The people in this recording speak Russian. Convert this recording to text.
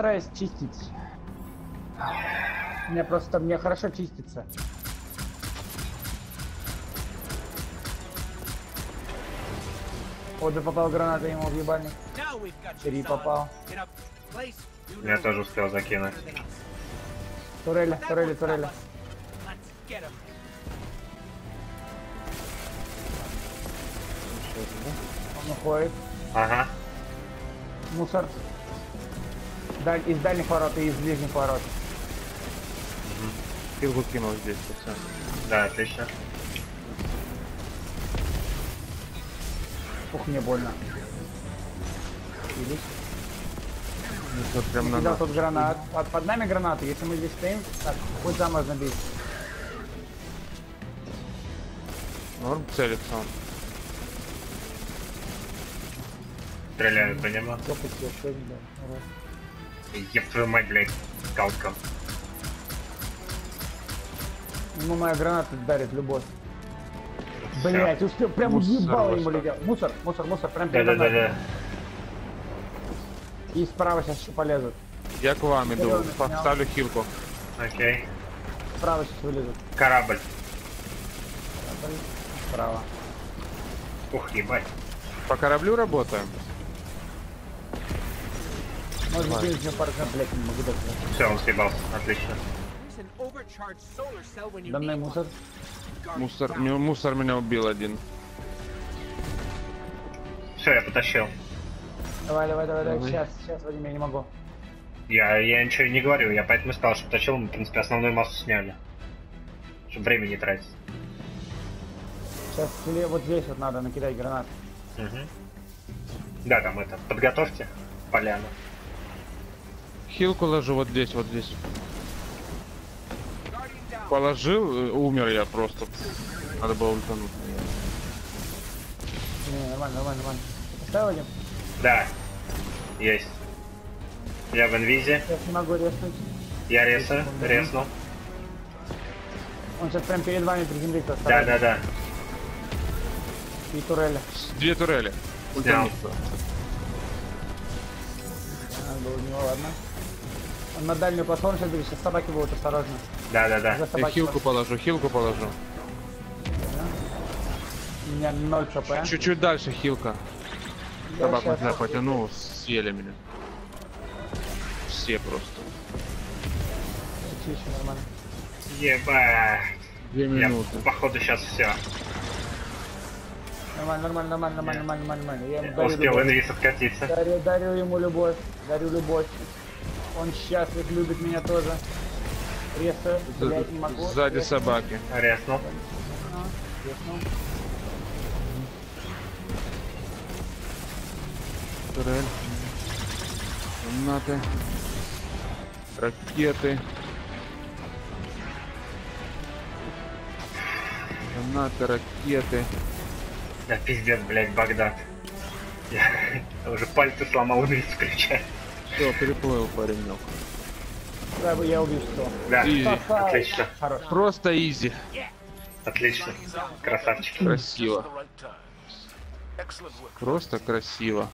стараюсь чистить. Мне просто, мне хорошо чистится. Вот и попал граната ему в ебальник. Три попал. Я тоже успел закинуть. Турели, турели, турели. Он уходит. Ага. Мусор. Даль- из дальних ворот и из ближних ворот. Хилку кинул здесь, пацан. Да, отлично. Ух, мне больно. Или- Вот прям на Кидал нас. тут гранат. Под, под нами гранаты. Если мы здесь стоим, так, хоть за можно бить. Норм целится он. Стреляю по нему. Еб твою мать, блядь, скалком. Ему моя граната дарит любовь. Блять, успел, прям ебало ему летел. Мусор, мусор, мусор, прям передо мной. Да-да-да-да. И справа сейчас еще полезут. Я к вам иду. Поставлю хилку. Окей. Справа сейчас вылезут. Корабль. Справа. Ух, ебать. По кораблю работаем. Может не могу. Все, он съебался. Отлично. Да мной мусор. Мусор, мусор меня убил один. Все, я потащил. Давай, давай, давай, давай. Сейчас, сейчас, Вадим, я не могу. Я, я ничего и не говорю, я поэтому сказал, что потащил, мы, в принципе, основную массу сняли. Чтобы время не тратить. Сейчас или вот здесь вот надо накидать гранат. Мгм. Да, там это, подготовьте поляну. Хилку ложу вот здесь, вот здесь. Положил, э, умер я просто. Надо было ультануть. Не, нормально, нормально, нормально. Поставил Вадим? Да, есть. Я в инвизе, Сейчас не могу резнуть. я ресаю, резнул. Он сейчас прям перед вами приземлится. Да, да, да. И турели. Две турели. Снял. Ультануться. Надо было у него, ладно. На дальнюю платформу сейчас бежит, сейчас собаки будут, осторожно. Да, да, да. Я хилку положу, хилку положу. У меня 0 хп. Чуть-чуть дальше хилка. Я Собак щас- я потянул, съели меня. Все просто. Чище, нормально. Ебать. Две Я, минуты. походу, сейчас все. Нормально, нормально, нормально, нормально, нормально, нормально. Я ему дарю Успел инвиз откатиться. Дарю, дарю ему любовь. Дарю любовь. Он счастлив, любит меня тоже. Резко, блять, не могу. Сзади Резко. собаки. Резнул. Турель. Гранаты. Ракеты. Гранаты, ракеты. Да пиздец, блядь, Багдад. Я, уже пальцы сломал инвиз включая. Все, переплыл паренек. Да, я убью что. Да, Изи. отлично, Хорош. Просто изи. отлично. Красавчики. Красиво. Просто красиво.